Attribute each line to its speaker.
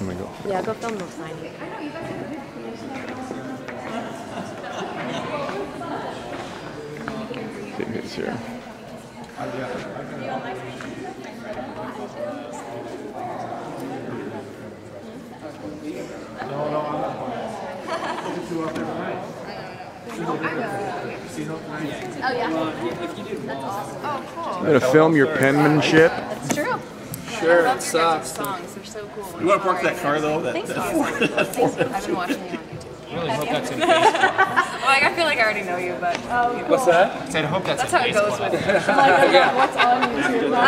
Speaker 1: I'm gonna go.
Speaker 2: Yeah, go film those signing.
Speaker 1: Take his here.
Speaker 2: Oh yeah. That's awesome. Oh cool.
Speaker 1: To film your penmanship.
Speaker 2: That's true.
Speaker 3: Sure,
Speaker 2: I
Speaker 3: it
Speaker 2: love your guys'
Speaker 3: sucks.
Speaker 2: songs. They're so cool.
Speaker 4: You want to park that car though? That,
Speaker 2: Thanks,
Speaker 4: that
Speaker 2: guys.
Speaker 4: Ford- that
Speaker 2: Thanks.
Speaker 4: Ford.
Speaker 2: I've been watching you on YouTube.
Speaker 3: I really hope that's in Facebook.
Speaker 2: Like I feel like I already know you, but oh,
Speaker 3: What's that? I said, I hope that's,
Speaker 2: that's
Speaker 3: in
Speaker 2: how it goes with it. Like, what's on YouTube? I know.